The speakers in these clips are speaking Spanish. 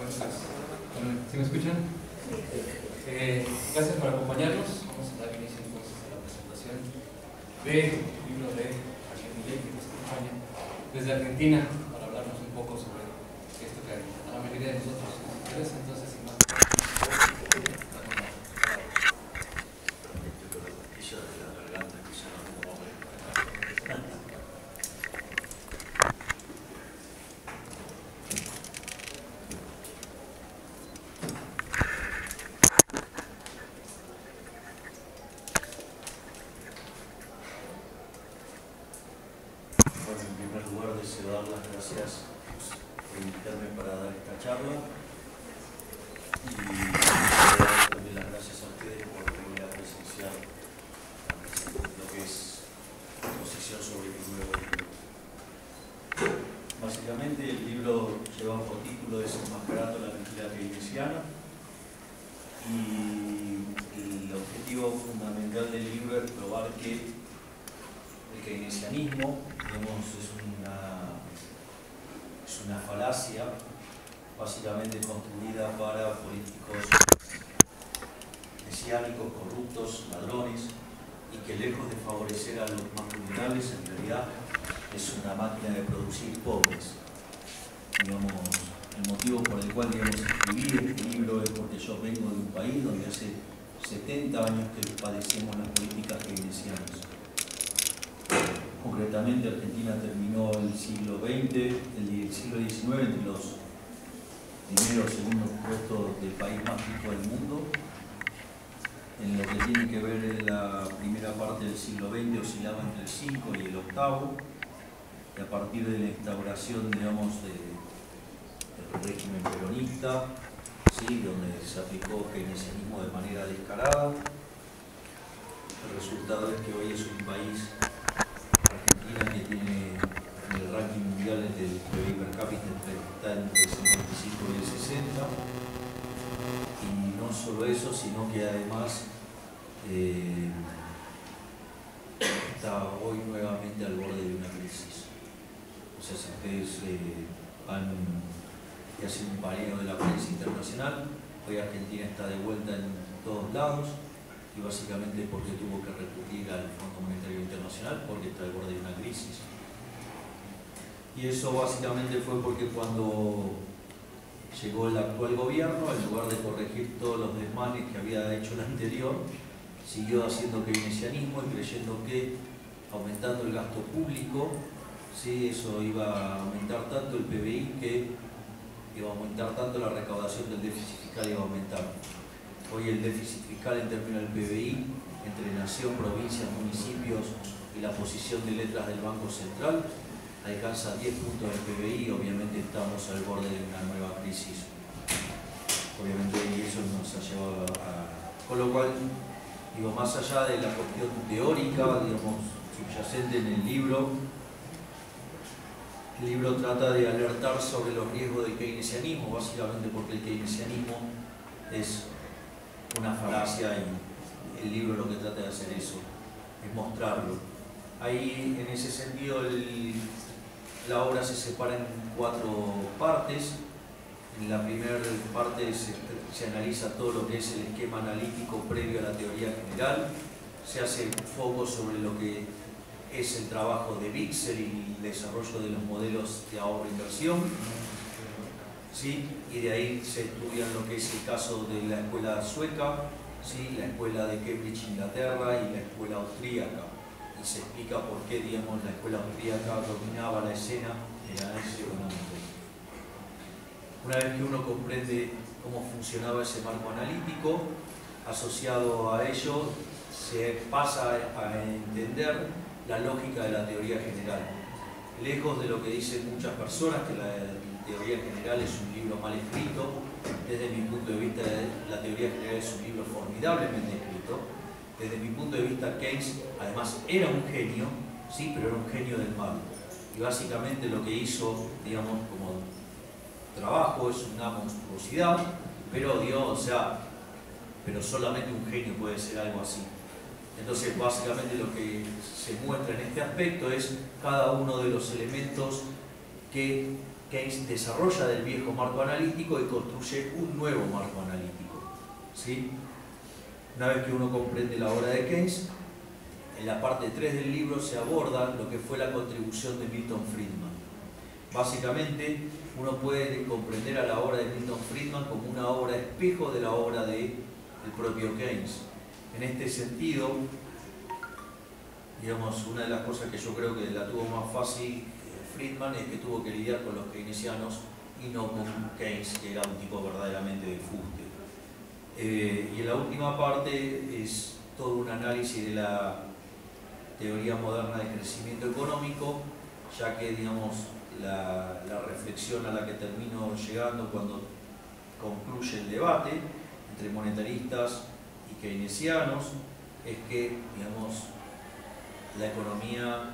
Bueno, ¿Sí me escuchan? Eh, gracias por acompañarnos. Vamos a dar inicio entonces a la presentación del libro de Javier que nos acompaña desde Argentina para hablarnos un poco sobre esto que a la mayoría de nosotros nos interesa. Entonces, sin más. Bueno, en primer lugar deseo dar las gracias por invitarme para dar esta charla y deseo dar también las gracias a ustedes por venir a presenciar lo que es la exposición sobre mi nuevo libro. Básicamente el libro lleva por título Desenmascarando la mentira keynesiana y el objetivo fundamental del libro es probar que el keynesianismo es, una, es una falacia básicamente construida para políticos mesiánicos, corruptos, ladrones, y que lejos de favorecer a los más vulnerables, en realidad es una máquina de producir pobres. Digamos, el motivo por el cual digamos, escribí este libro es porque yo vengo de un país donde hace 70 años que padecemos las políticas keynesianas. Concretamente, Argentina terminó el siglo XX, el siglo XIX entre los primeros o segundos puestos del país más rico del mundo. En lo que tiene que ver la primera parte del siglo XX oscilaba entre el 5 y el octavo, y a partir de la instauración, digamos, de, del régimen peronista, ¿sí? donde se aplicó keynesianismo de manera descarada, el resultado es que hoy es un país Argentina que tiene en el ranking mundial del PIB per cápita está entre el 55 y el 60 y no solo eso sino que además eh, está hoy nuevamente al borde de una crisis. O sea si ustedes eh, van y hacen un pareo de la prensa internacional hoy Argentina está de vuelta en todos lados y básicamente porque tuvo que recurrir al Fondo Monetario Internacional porque está al borde de una crisis. Y eso básicamente fue porque cuando llegó el actual gobierno, en lugar de corregir todos los desmanes que había hecho el anterior, siguió haciendo keynesianismo y creyendo que aumentando el gasto público, sí, eso iba a aumentar tanto el PBI que iba a aumentar tanto la recaudación del déficit fiscal iba a aumentar. Hoy el déficit fiscal en términos del PBI, entre nación, provincias, municipios y la posición de letras del Banco Central, alcanza 10 puntos del PBI, obviamente estamos al borde de una nueva crisis. Obviamente y eso nos ha llevado a... Con lo cual, digo, más allá de la cuestión teórica, digamos, subyacente en el libro, el libro trata de alertar sobre los riesgos del keynesianismo, básicamente porque el keynesianismo es una falacia y el libro lo que trata de hacer eso, es mostrarlo. Ahí, en ese sentido, la obra se separa en cuatro partes. En la primera parte se, se, analiza todo lo que es el esquema analítico previo a la teoría general, se hace foco sobre lo que es el trabajo de Bixer y el desarrollo de los modelos de ahorro-inversión. ¿sí? y de ahí se estudian lo que es el caso de la escuela sueca, ¿sí? la escuela de Cambridge, Inglaterra y la escuela austríaca. Y se explica por qué digamos, la escuela austríaca dominaba la escena en el análisis económico. Una vez que uno comprende cómo funcionaba ese marco analítico, asociado a ello se pasa a entender la lógica de la teoría general. Lejos de lo que dicen muchas personas, que la teoría general es un libro mal escrito, desde mi punto de vista la teoría general es un libro formidablemente escrito, desde mi punto de vista Keynes además era un genio, sí, pero era un genio del mal. Y básicamente lo que hizo, digamos, como trabajo es una monstruosidad, pero Dios, o sea, pero solamente un genio puede ser algo así. Entonces, básicamente lo que se muestra en este aspecto es cada uno de los elementos que Keynes desarrolla del viejo marco analítico y construye un nuevo marco analítico. ¿sí? Una vez que uno comprende la obra de Keynes, en la parte 3 del libro se aborda lo que fue la contribución de Milton Friedman. Básicamente, uno puede comprender a la obra de Milton Friedman como una obra espejo de la obra del propio Keynes. En este sentido, digamos, una de las cosas que yo creo que la tuvo más fácil eh, Friedman es que tuvo que lidiar con los keynesianos y no con Keynes, que era un tipo verdaderamente de fuste. Eh, y en la última parte es todo un análisis de la teoría moderna de crecimiento económico, ya que digamos, la, la reflexión a la que termino llegando cuando concluye el debate entre monetaristas keynesianos es que digamos, la economía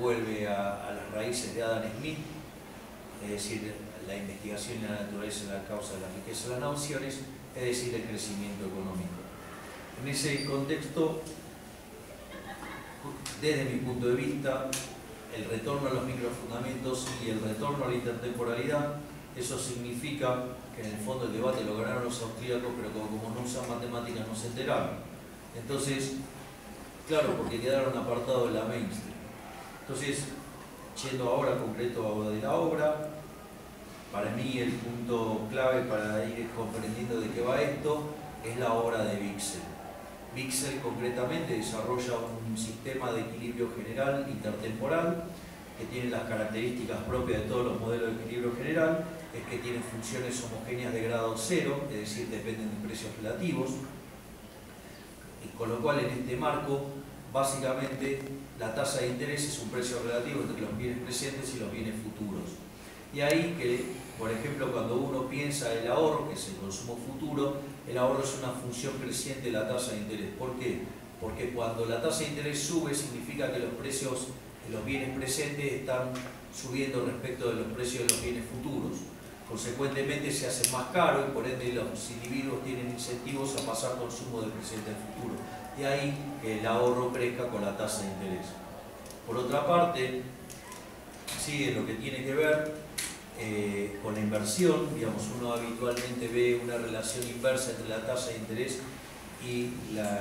vuelve a, las raíces de Adam Smith, es decir, la investigación y la naturaleza la causa de la riqueza las naciones, es decir, el crecimiento económico. En ese contexto, desde mi punto de vista, el retorno a los microfundamentos y el retorno a la intertemporalidad, eso significa que en el fondo el debate lo ganaron los austríacos, pero como, no usan matemáticas no se enteraron. Entonces, claro, porque quedaron apartados de la mainstream. Entonces, yendo ahora concreto de la obra, para mí el punto clave para ir comprendiendo de qué va esto es la obra de Bixel. Bixel concretamente desarrolla un sistema de equilibrio general intertemporal que tiene las características propias de todos los modelos de equilibrio general, es que tiene funciones homogéneas de grado cero, es decir, dependen de precios relativos, y con lo cual en este marco, básicamente, la tasa de interés es un precio relativo entre los bienes presentes y los bienes futuros. Y ahí que, por ejemplo, cuando uno piensa el ahorro, que es el consumo futuro, el ahorro es una función creciente de la tasa de interés. ¿Por qué? Porque cuando la tasa de interés sube significa que los precios de los bienes presentes están subiendo respecto de los precios de los bienes futuros. Consecuentemente se hace más caro y por ende los individuos tienen incentivos a pasar consumo del presente al futuro. De ahí que el ahorro crezca con la tasa de interés. Por otra parte, sigue lo que tiene que ver eh, con la inversión, digamos, uno habitualmente ve una relación inversa entre la tasa de interés y la,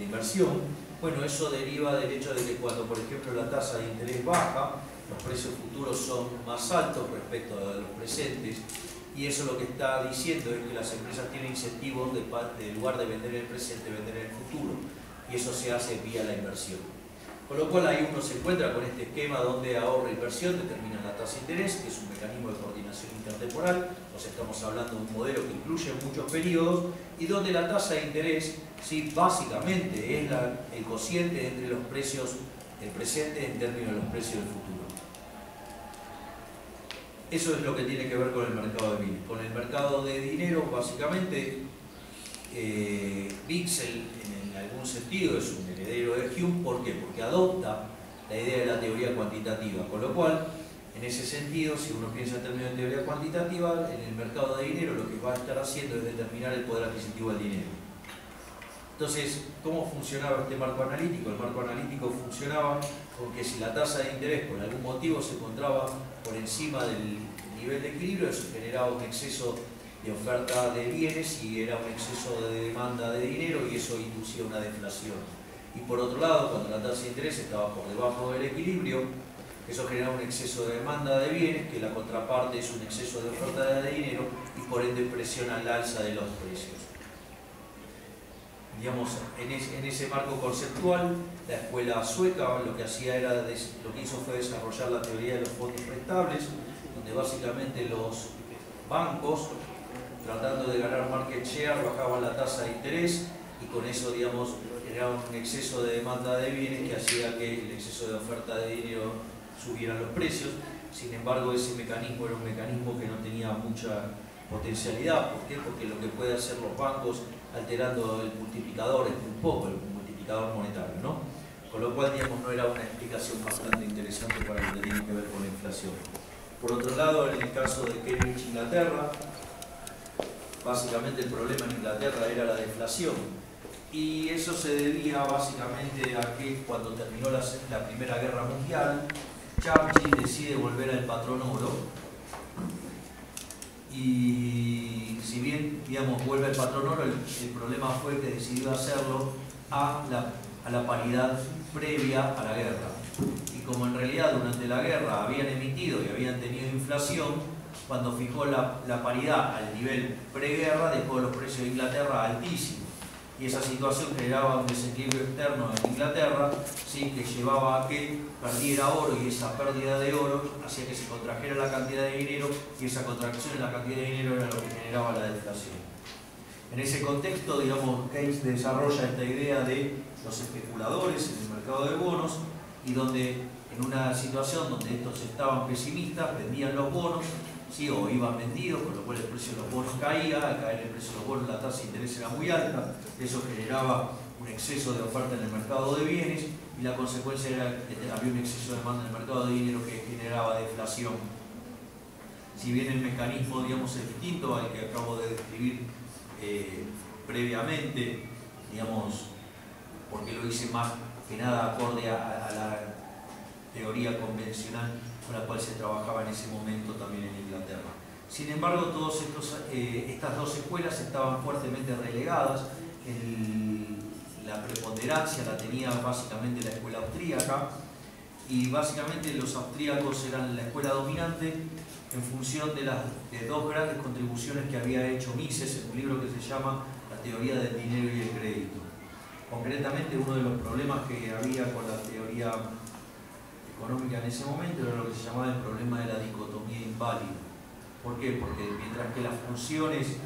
inversión. Bueno, eso deriva del hecho de que cuando, por ejemplo, la tasa de interés baja, los precios futuros son más altos respecto a los presentes y eso lo que está diciendo es que las empresas tienen incentivos de, de lugar de vender en el presente, vender en el futuro y eso se hace vía la inversión. Con lo cual ahí uno se encuentra con este esquema donde ahorro e inversión determinan la tasa de interés, que es un mecanismo de coordinación intertemporal, o sea, estamos hablando de un modelo que incluye muchos periodos, y donde la tasa de interés, básicamente es el cociente entre los precios del presente en términos de los precios del futuro. Eso es lo que tiene que ver con el mercado de bienes. Con el mercado de dinero, básicamente, eh, Bixel en algún sentido es un heredero de Hume, ¿por qué? Porque adopta la idea de la teoría cuantitativa, con lo cual, en ese sentido, si uno piensa en términos de teoría cuantitativa, en el mercado de dinero lo que va a estar haciendo es determinar el poder adquisitivo del dinero. Entonces, ¿cómo funcionaba este marco analítico? El marco analítico funcionaba con que si la tasa de interés por algún motivo se encontraba por encima del nivel de equilibrio, eso generaba un exceso de oferta de bienes y era un exceso de demanda de dinero y eso inducía una deflación. Y por otro lado, cuando la tasa de interés estaba por debajo del equilibrio, eso generaba un exceso de demanda de bienes, que la contraparte es un exceso de oferta de dinero y por ende presiona el alza de los precios. Digamos, en, ese marco conceptual, la escuela sueca lo que hacía era, lo que hizo fue desarrollar la teoría de los fondos prestables, donde básicamente los bancos tratando de ganar market share, bajaban la tasa de interés y con eso, digamos, un exceso de demanda de bienes que hacía que el exceso de oferta de dinero subieran los precios. Sin embargo, ese mecanismo era un mecanismo que no tenía mucha potencialidad. ¿Por qué? Porque lo que puede hacer los bancos alterando el multiplicador es un poco el multiplicador monetario, ¿no? Con lo cual, digamos, no era una explicación bastante interesante para lo que tiene que ver con la inflación. Por otro lado, en el caso de Cambridge, Inglaterra, básicamente el problema en Inglaterra era la deflación. Y eso se debía básicamente a que cuando terminó la, Primera Guerra Mundial, Churchill decide volver al patrón oro y digamos, vuelve el patrón oro, el, problema fue que decidió hacerlo a la, a la paridad previa a la guerra. Y como en realidad durante la guerra habían emitido y habían tenido inflación, cuando fijó la, la paridad al nivel preguerra, dejó los precios de Inglaterra altísimos y esa situación generaba un desequilibrio externo en Inglaterra ¿sí? que llevaba a que perdiera oro y esa pérdida de oro hacía que se contrajera la cantidad de dinero y esa contracción en la cantidad de dinero era lo que generaba la deflación. En ese contexto, digamos, Keynes desarrolla esta idea de los especuladores en el mercado de bonos y donde en una situación donde estos estaban pesimistas, vendían los bonos ¿sí? o iban vendidos, con lo cual el precio de los bonos caía, al caer el precio de los bonos la tasa de interés era muy alta, eso generaba un exceso de oferta en el mercado de bienes y la consecuencia era que había un exceso de demanda en el mercado de dinero que generaba deflación. Si bien el mecanismo digamos, es distinto al que acabo de describir eh, previamente, digamos, porque lo hice más que nada acorde a la teoría convencional con la cual se trabajaba en ese momento también en Inglaterra. Sin embargo, estos, eh, estas dos escuelas estaban fuertemente relegadas. la preponderancia la tenía básicamente la escuela austríaca y básicamente los austríacos eran la escuela dominante en función de las de dos grandes contribuciones que había hecho Mises en un libro que se llama La teoría del dinero y el crédito. Concretamente, uno de los problemas que había con la teoría económica en ese momento era lo que se llamaba el problema de la dicotomía inválida. ¿Por qué? Porque mientras que las funciones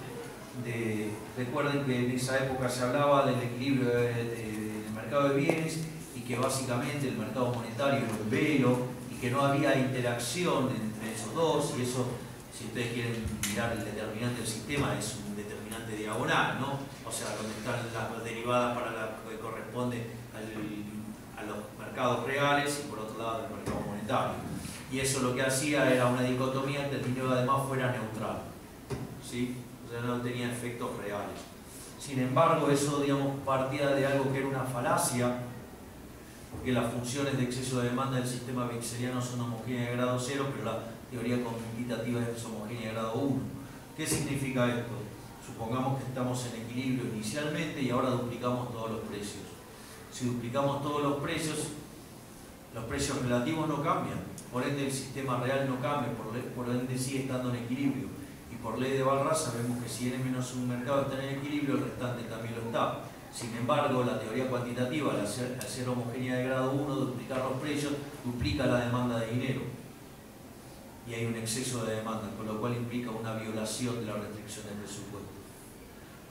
de... Recuerden que en esa época se hablaba del equilibrio del mercado de bienes y que básicamente el mercado monetario era un velo y que no había interacción entre esos dos y eso, si ustedes quieren mirar el determinante del sistema, es un determinante diagonal, ¿no? O sea, donde están las derivadas para la que corresponde a los mercados reales y por otro lado el mercado monetario. Y eso lo que hacía era una dicotomía que el dinero además fuera neutral. ¿sí? O sea, no tenía efectos reales. Sin embargo, eso digamos, partía de algo que era una falacia, porque las funciones de exceso de demanda del sistema bixeriano son homogéneas de grado 0, pero la teoría cuantitativa es homogénea de grado 1. ¿Qué significa esto? Supongamos que estamos en equilibrio inicialmente y ahora duplicamos todos los precios. Si duplicamos todos los precios, los precios relativos no cambian, por ende el sistema real no cambia, por, ende sigue estando en equilibrio. Y por ley de Barra sabemos que si n menos un mercado está en equilibrio, el restante también lo está. Sin embargo, la teoría cuantitativa, al ser, al homogénea de grado 1, duplicar los precios, duplica la demanda de dinero. Y hay un exceso de demanda, con lo cual implica una violación de la restricción del presupuesto.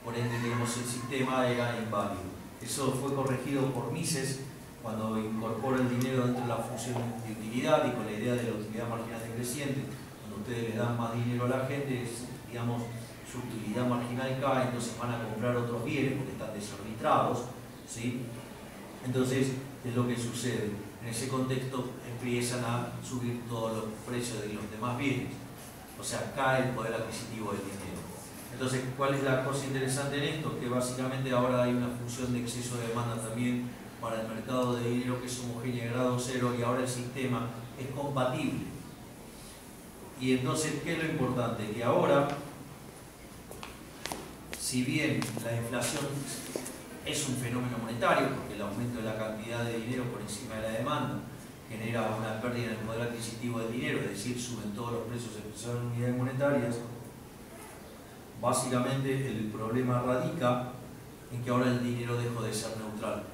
Por ende, digamos, el sistema era inválido. Eso fue corregido por Mises cuando incorpora el dinero dentro de la función de utilidad y con la idea de la utilidad marginal decreciente, cuando ustedes le dan más dinero a la gente, digamos, su utilidad marginal cae, entonces van a comprar otros bienes porque están desarbitrados, ¿sí? Entonces, es lo que sucede. En ese contexto empiezan a subir todos los precios de los demás bienes. O sea, cae el poder adquisitivo del dinero. Entonces, ¿cuál es la cosa interesante en esto? Que básicamente ahora hay una función de exceso de demanda también para el mercado de dinero que es homogéneo de grado cero y ahora el sistema es compatible. Y entonces, ¿qué es lo importante? Que ahora, si bien la inflación es un fenómeno monetario, porque el aumento de la cantidad de dinero por encima de la demanda genera una pérdida en el poder adquisitivo del dinero, es decir, suben todos los precios en unidades monetarias, básicamente el problema radica en que ahora el dinero dejó de ser neutral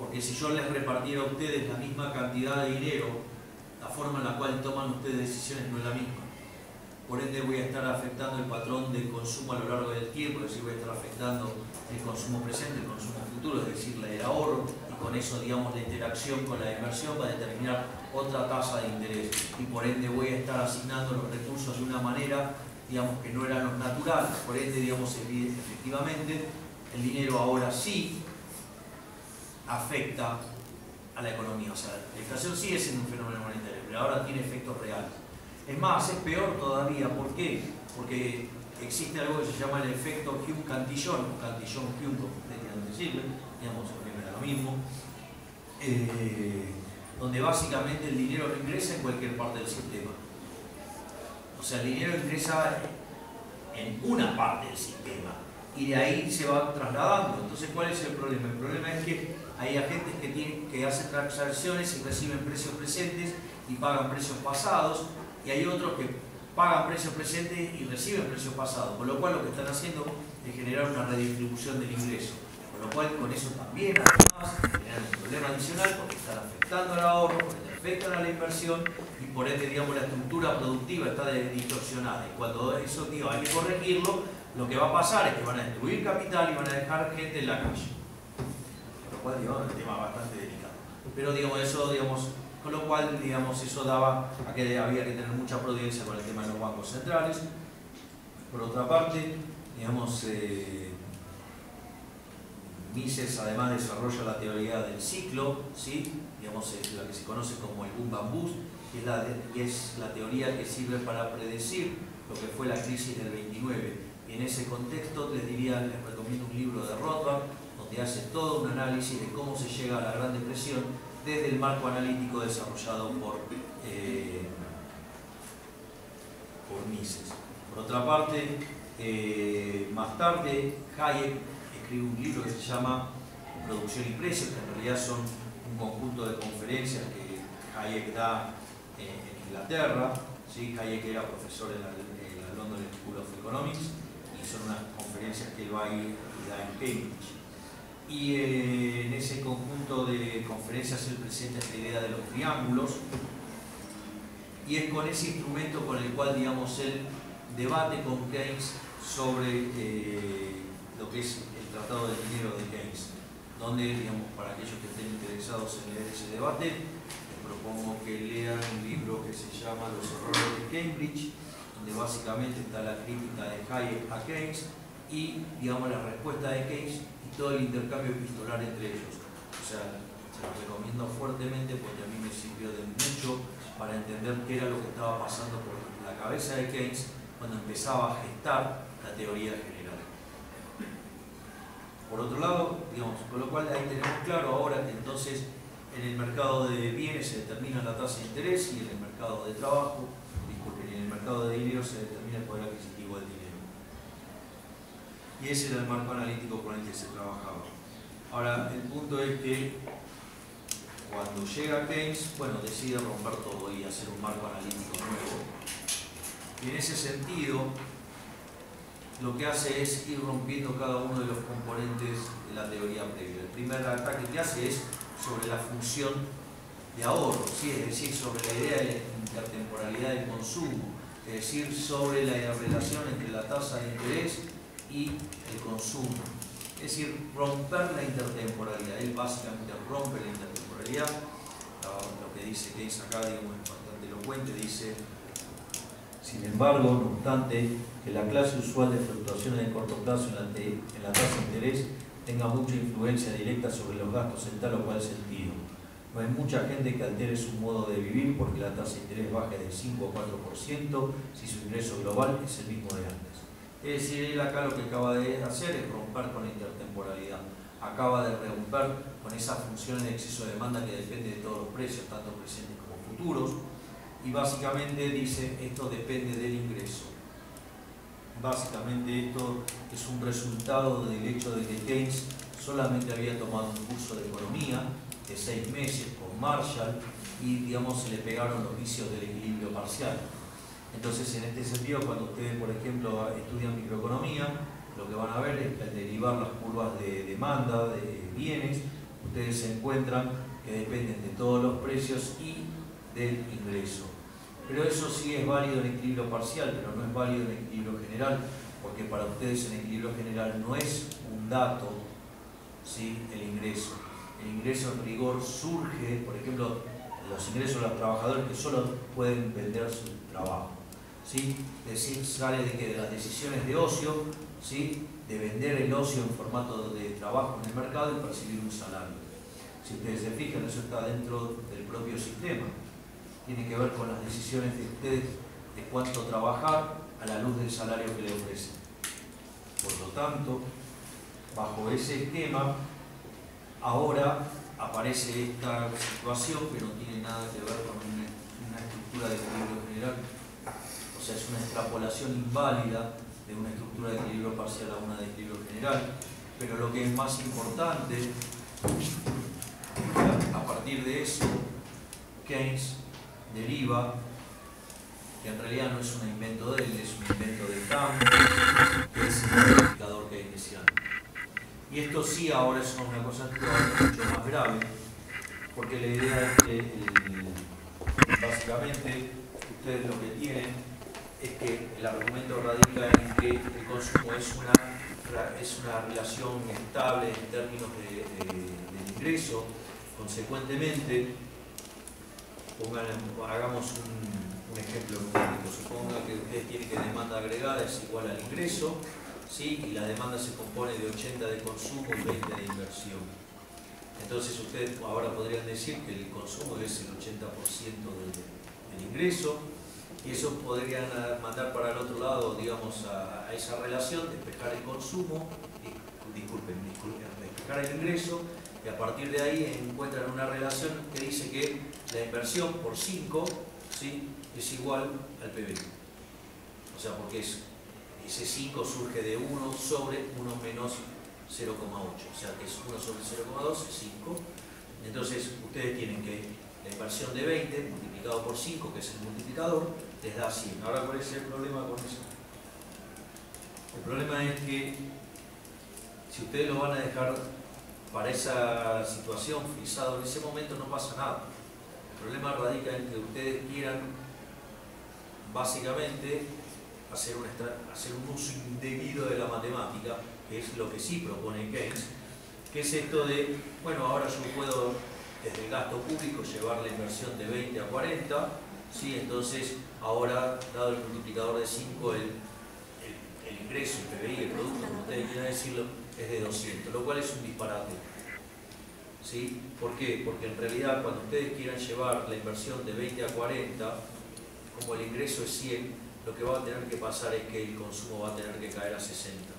porque si yo les repartiera a ustedes la misma cantidad de dinero, la forma en la cual toman ustedes decisiones no es la misma. Por ende voy a estar afectando el patrón del consumo a lo largo del tiempo, es decir, voy a estar afectando el consumo presente, el consumo futuro, es decir, el ahorro, y con eso, digamos, la interacción con la inversión va a determinar otra tasa de interés. Y por ende voy a estar asignando los recursos de una manera, digamos, que no eran los naturales. Por ende, digamos, efectivamente, el dinero ahora sí afecta a la economía. O sea, la inflación sigue siendo un fenómeno monetario, pero ahora tiene efectos reales. Es más, es peor todavía. ¿Por qué? Porque existe algo que se llama el efecto Hume-Cantillon, o Cantillon-Hume, como ustedes quieran decirle, digamos, era lo mismo, eh, donde básicamente el dinero ingresa en cualquier parte del sistema. O sea, el dinero ingresa en una parte del sistema y de ahí se va trasladando. Entonces, ¿cuál es el problema? El problema es que hay agentes que, hacen transacciones y reciben precios presentes y pagan precios pasados y hay otros que pagan precios presentes y reciben precios pasados, con lo cual lo que están haciendo es generar una redistribución del ingreso, con lo cual con eso también además generan un problema adicional porque están afectando al ahorro, porque afectan a la inversión y por ende digamos la estructura productiva está distorsionada y cuando eso digo, hay que corregirlo, lo que va a pasar es que van a destruir capital y van a dejar gente en la calle. Con lo cual digamos, es un tema bastante delicado. Pero digamos eso digamos con lo cual, digamos, eso daba a que había que tener mucha prudencia con el tema de los bancos centrales. Por otra parte, digamos, eh, Mises además desarrolla la teoría del ciclo, ¿sí? digamos, la que se conoce como el boom es la, es la teoría que sirve para predecir lo que fue la crisis del 29. Y en ese contexto les diría, les recomiendo un libro de Rothbard, donde hace todo un análisis de cómo se llega a la Gran Depresión desde el marco analítico desarrollado por, eh, por Mises. Por otra parte, eh, más tarde Hayek escribe un libro que se llama Producción y Precios, que en realidad son un conjunto de conferencias que Hayek da en Inglaterra. ¿sí? Hayek era profesor en la, London School of Economics y son unas conferencias que él va a ir y da en Cambridge y eh, en ese conjunto de conferencias él presenta esta idea de los triángulos y es con ese instrumento con el cual digamos él debate con Keynes sobre eh, lo que es Tratado del Dinero de Keynes donde digamos para aquellos que estén interesados en leer ese debate les propongo que lean un libro que se llama Los errores de Cambridge donde básicamente está la crítica de Hayek a Keynes y digamos la respuesta de Keynes todo el intercambio epistolar entre ellos. O sea, se lo recomiendo fuertemente porque a mí me sirvió de mucho para entender qué era lo que estaba pasando por la cabeza de Keynes cuando empezaba a gestar la teoría general. Por otro lado, digamos, con lo cual ahí tenemos claro ahora que entonces en el mercado de bienes se determina la tasa de interés y en el mercado de trabajo, disculpen, en el mercado de dinero se determina el poder adquisitivo del dinero y ese era el marco analítico con el que se trabajaba. Ahora, el punto es que cuando llega Keynes, bueno, decide romper todo y hacer un marco analítico nuevo. Y en ese sentido, lo que hace es ir rompiendo cada uno de los componentes de la teoría previa. El primer ataque que hace es sobre la función de ahorro, ¿sí? es decir, sobre la idea de la intertemporalidad del consumo, es decir, sobre la relación entre la tasa de interés y el consumo. Es decir, romper la intertemporalidad. Él básicamente rompe la intertemporalidad. Lo que dice que acá, digamos, es bastante elocuente, dice, sin embargo, no obstante, que la clase usual de fluctuaciones de corto plazo en la, tasa de interés tenga mucha influencia directa sobre los gastos en tal o cual sentido. No hay mucha gente que altere su modo de vivir porque la tasa de interés baje de 5 o 4% si su ingreso global es el mismo de antes. Es decir, él acá lo que acaba de hacer es romper con la intertemporalidad. Acaba de romper con esa función de exceso de demanda que depende de todos los precios, tanto presentes como futuros. Y básicamente dice, esto depende del ingreso. Básicamente esto es un resultado del hecho de que Keynes solamente había tomado un curso de economía de seis meses con Marshall y digamos se le pegaron los vicios del equilibrio parcial. Entonces, en este sentido, cuando ustedes, por ejemplo, estudian microeconomía, lo que van a ver es que derivar las curvas de demanda de bienes, ustedes se encuentran que dependen de todos los precios y del ingreso. Pero eso sí es válido en equilibrio parcial, pero no es válido en equilibrio general, porque para ustedes en equilibrio general no es un dato ¿sí? el ingreso. El ingreso en rigor surge, por ejemplo, los ingresos de los trabajadores que solo pueden vender su trabajo. ¿sí? Es decir, sale de que de las decisiones de ocio, ¿sí? de vender el ocio en formato de trabajo en el mercado y percibir un salario. Si ustedes se fijan, eso está dentro del propio sistema. Tiene que ver con las decisiones de ustedes de cuánto trabajar a la luz del salario que le ofrecen. Por lo tanto, bajo ese esquema, ahora aparece esta situación que no tiene nada que ver con una, estructura de equilibrio general, o sea, es una extrapolación inválida de una estructura de equilibrio parcial a una de equilibrio general. Pero lo que es más importante, a partir de eso, Keynes deriva, que en realidad no es un invento de él, es un invento de Kant, que es el multiplicador keynesiano. Y esto sí ahora es una cosa mucho más grave, porque la idea es que básicamente ustedes lo que tienen es que el argumento radica en que el consumo es una, es una relación estable en términos de, del ingreso, consecuentemente, hagamos un, ejemplo práctico, suponga que ustedes tienen que demanda agregada es igual al ingreso, ¿sí? y la demanda se compone de 80 de consumo y 20 de inversión. Entonces ustedes ahora podrían decir que el consumo es el 80% del ingreso, y eso podrían mandar para el otro lado, digamos, a, esa relación, despejar el consumo, disculpen, disculpen, despejar el ingreso, y a partir de ahí encuentran una relación que dice que la inversión por 5 ¿sí? es igual al PBI. O sea, porque es, ese 5 surge de 1 sobre 1 menos 0,8, o sea que es 1 sobre 0,2 es 5. Entonces ustedes tienen que la inversión de 20 multiplicado por 5, que es el multiplicador, les da 100. Ahora, ¿cuál es el problema con eso? El problema es que si ustedes lo van a dejar para esa situación frisado en ese momento, no pasa nada. El problema radica en que ustedes quieran básicamente hacer un, hacer un uso indebido de la matemática, que es lo que sí propone Keynes, que es esto de, bueno, ahora yo puedo desde el gasto público llevar la inversión de 20 a 40, ¿sí? entonces ahora, dado el multiplicador de 5, el, el, ingreso, el PBI, el producto, como ustedes quieran decirlo, es de 200, lo cual es un disparate. ¿Sí? ¿Por qué? Porque en realidad cuando ustedes quieran llevar la inversión de 20 a 40, como el ingreso es 100, lo que va a tener que pasar es que el consumo va a tener que caer a 60.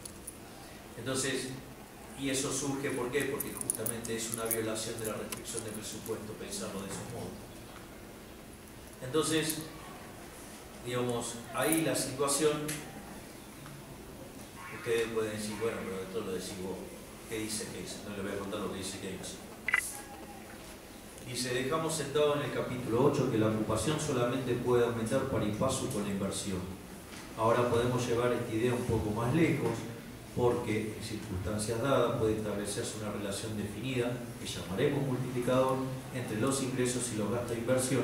Entonces, y eso surge, ¿por qué? Porque justamente es una violación de la restricción de presupuesto pensarlo de ese modo. Entonces, digamos, ahí la situación, ustedes pueden decir, bueno, pero esto lo decís vos, ¿qué dice Keynes? No le voy a contar lo que dice Keynes. Dice, dejamos sentado en el capítulo 8 que la ocupación solamente puede aumentar para y paso con la inversión. Ahora podemos llevar esta idea un poco más lejos porque en circunstancias dadas puede establecerse una relación definida que llamaremos multiplicador entre los ingresos y los gastos de inversión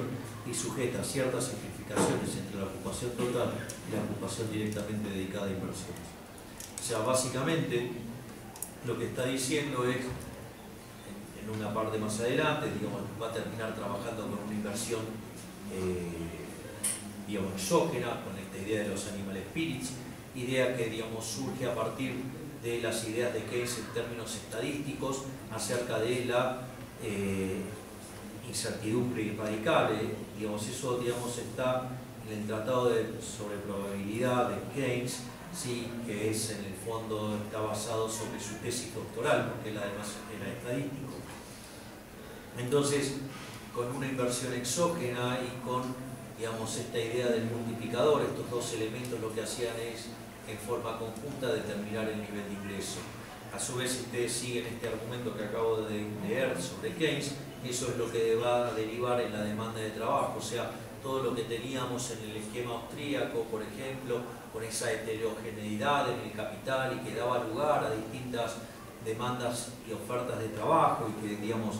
y sujeta a ciertas simplificaciones entre la ocupación total y la ocupación directamente dedicada a inversiones. Sea, básicamente lo que está diciendo es, en una parte más adelante, digamos, va a terminar trabajando con una inversión eh, exógena, con esta idea de los animal spirits, idea que digamos, surge a partir de las ideas de Keynes en términos estadísticos acerca de la eh, incertidumbre irradicable. Digamos, eso digamos, está en el Tratado de, sobre Probabilidad de Keynes, sí, que es en el fondo está basado sobre su tesis doctoral, porque él además era estadístico. Entonces, con una inversión exógena y con digamos, esta idea del multiplicador, estos dos elementos lo que hacían es en forma conjunta determinar el nivel de ingreso. A su vez, si ustedes siguen este argumento que acabo de leer sobre Keynes, eso es lo que va a derivar en la demanda de trabajo, o sea, todo lo que teníamos en el esquema austríaco, por ejemplo, con esa heterogeneidad en el capital y que daba lugar a distintas demandas y ofertas de trabajo y que, digamos,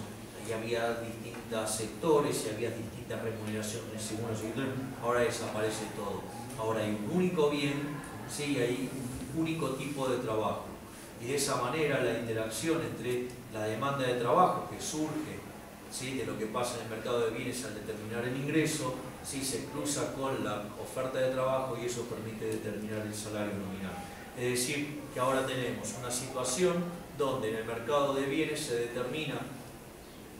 y había distintos sectores y había distintas remuneraciones según los sectores, ahora desaparece todo. Ahora hay un único bien ¿sí? hay un único tipo de trabajo. Y de esa manera la interacción entre la demanda de trabajo que surge ¿sí? de lo que pasa en el mercado de bienes al determinar el ingreso, ¿sí? se cruza con la oferta de trabajo y eso permite determinar el salario nominal. Es decir, que ahora tenemos una situación donde en el mercado de bienes se determina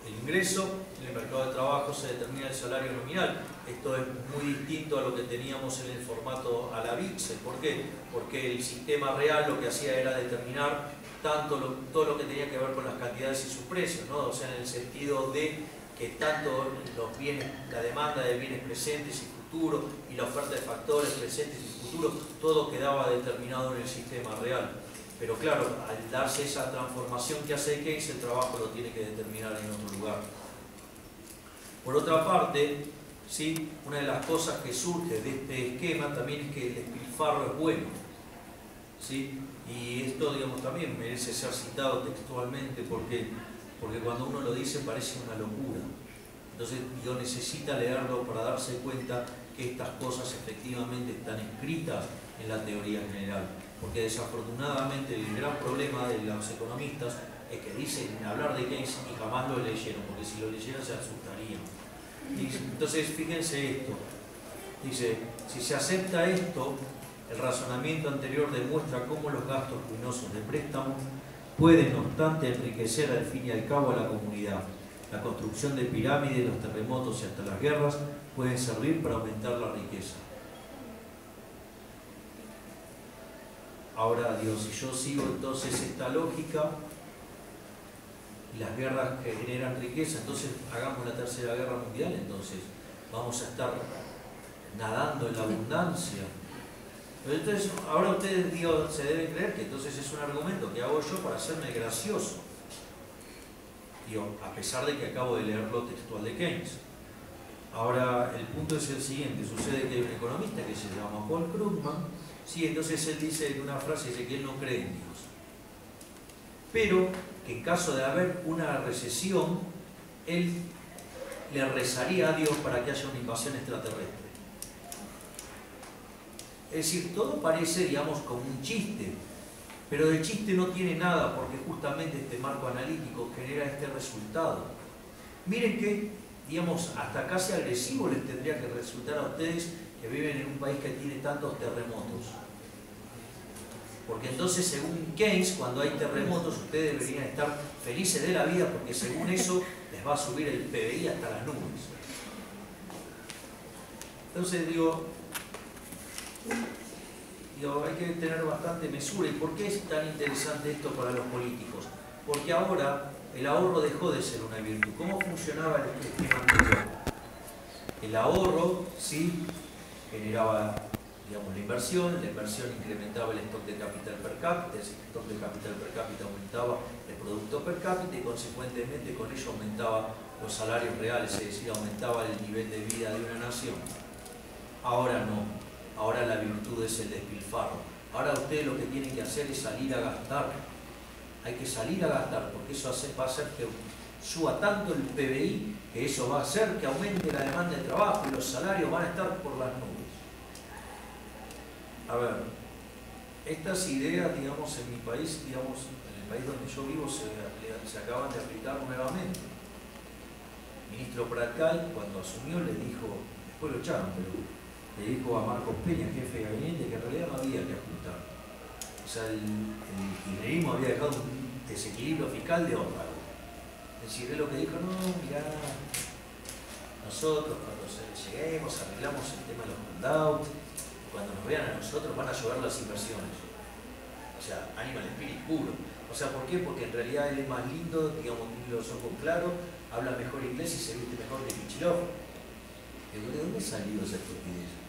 el ingreso, en el mercado de trabajo se determina el salario nominal. Esto es muy distinto a lo que teníamos en el formato a la VIX. ¿Por qué? Porque el sistema real lo que hacía era determinar tanto todo lo que tenía que ver con las cantidades y sus precios, ¿no? o sea, en el sentido de que tanto los bienes, la demanda de bienes presentes y futuro y la oferta de factores presentes y futuros, todo quedaba determinado en el sistema real. Pero claro, al darse esa transformación que hace Keynes, el trabajo lo tiene que determinar en otro lugar. Por otra parte, ¿sí? una de las cosas que surge de este esquema también es que el despilfarro es bueno. ¿sí? Y esto, digamos, también merece ser citado textualmente porque, porque cuando uno lo dice parece una locura. Entonces, Dios necesita leerlo para darse cuenta que estas cosas efectivamente están escritas en la teoría general. Porque desafortunadamente el gran problema de los economistas es que dicen hablar de Keynes y jamás lo leyeron, porque si lo leyeran se asustarían. Entonces, fíjense esto. Dice, si se acepta esto, el razonamiento anterior demuestra cómo los gastos ruinosos de préstamo pueden, no obstante, enriquecer al fin y al cabo a la comunidad. La construcción de pirámides, los terremotos y hasta las guerras pueden servir para aumentar la riqueza. Ahora, Dios, si yo sigo entonces esta lógica, las guerras que generan riqueza, entonces hagamos la tercera guerra mundial, entonces vamos a estar nadando en la abundancia, entonces, ahora ustedes digo, se deben creer que entonces es un argumento que hago yo para hacerme gracioso. Digo, a pesar de que acabo de leerlo textual de Keynes. Ahora, el punto es el siguiente. Sucede que hay un economista que se llama Paul Krugman. Sí, entonces él dice en una frase dice que él no cree en Dios. Pero que en caso de haber una recesión, él le rezaría a Dios para que haya una invasión extraterrestre. Es decir, todo parece, digamos, como un chiste, pero de chiste no tiene nada porque justamente este marco analítico genera este resultado. Miren que, digamos, hasta casi agresivo les tendría que resultar a ustedes que viven en un país que tiene tantos terremotos. Porque entonces, según Keynes, cuando hay terremotos, ustedes deberían estar felices de la vida porque según eso les va a subir el PBI hasta las nubes. Entonces digo, hay que tener bastante mesura. ¿Y por qué es tan interesante esto para los políticos? Porque ahora el ahorro dejó de ser una virtud. ¿Cómo funcionaba el sistema anterior? El ahorro, sí, generaba digamos, la inversión, la inversión incrementaba el stock de capital per cápita, el stock de capital per cápita aumentaba el producto per cápita y consecuentemente con ello aumentaba los salarios reales, es decir, aumentaba el nivel de vida de una nación. Ahora no, ahora la virtud es el despilfarro. Ahora ustedes lo que tienen que hacer es salir a gastar. Hay que salir a gastar porque eso va a hacer que suba tanto el PBI que eso va a hacer que aumente la demanda de trabajo y los salarios van a estar por las nubes. A ver, estas ideas, digamos, en mi país, digamos, en el país donde yo vivo, se, acaban de aplicar nuevamente. El ministro Pratcay, cuando asumió, le dijo, después lo echaron, pero le dijo a Marcos Peña, jefe de gabinete, que en realidad no había que ajustar. O sea, el, kirchnerismo había dejado un desequilibrio fiscal de órgano. Es decir, él lo que dijo, no, mirá, nosotros cuando lleguemos arreglamos el tema de los mandados, cuando nos vean a nosotros van a llover las inversiones. O sea, animal spirit puro. O sea, ¿por qué? Porque en realidad él es más lindo, digamos, tiene los ojos claros, habla mejor inglés y se viste mejor que Kichilov. ¿De dónde salió esa estupidez?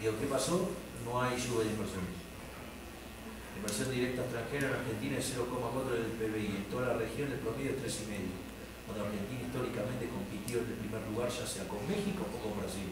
Digo, ¿qué pasó? No hay lluvia de inversión. La inversión directa extranjera en Argentina es 0,4 del PBI, en toda la región el promedio es 3,5. Cuando Argentina históricamente compitió en el primer lugar, ya sea con México o con Brasil.